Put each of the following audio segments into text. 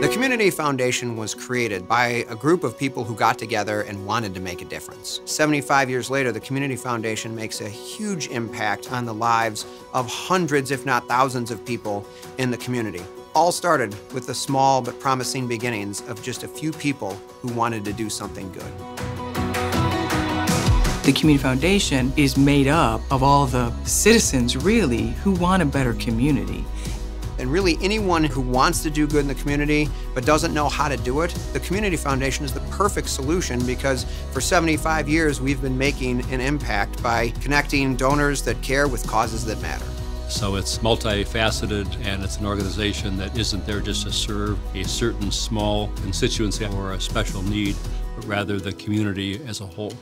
The Community Foundation was created by a group of people who got together and wanted to make a difference. 75 years later, the Community Foundation makes a huge impact on the lives of hundreds, if not thousands, of people in the community. All started with the small but promising beginnings of just a few people who wanted to do something good. The Community Foundation is made up of all the citizens, really, who want a better community. And really, anyone who wants to do good in the community but doesn't know how to do it, the Community Foundation is the perfect solution because for 75 years we've been making an impact by connecting donors that care with causes that matter. So it's multifaceted and it's an organization that isn't there just to serve a certain small constituency or a special need, but rather the community as a whole.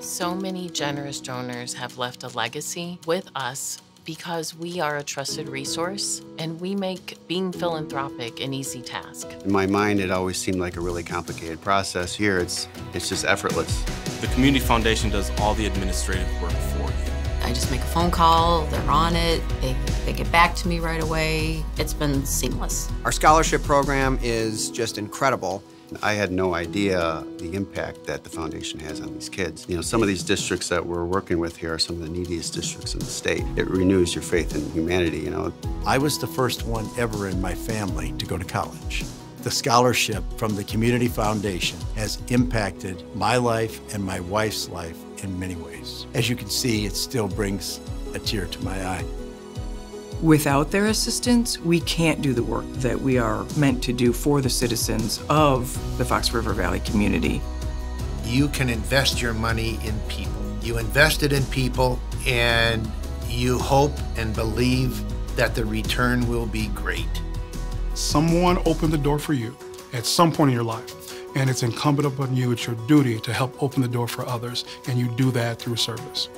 So many generous donors have left a legacy with us because we are a trusted resource and we make being philanthropic an easy task. In my mind, it always seemed like a really complicated process. Here, it's, it's just effortless. The Community Foundation does all the administrative work for you. I just make a phone call, they're on it, they, they get back to me right away. It's been seamless. Our scholarship program is just incredible. I had no idea the impact that the foundation has on these kids. You know, some of these districts that we're working with here are some of the neediest districts in the state. It renews your faith in humanity, you know. I was the first one ever in my family to go to college. The scholarship from the Community Foundation has impacted my life and my wife's life in many ways. As you can see, it still brings a tear to my eye. Without their assistance, we can't do the work that we are meant to do for the citizens of the Fox River Valley community. You can invest your money in people. You invest it in people, and you hope and believe that the return will be great. Someone opened the door for you at some point in your life, and it's incumbent upon you, it's your duty to help open the door for others, and you do that through service.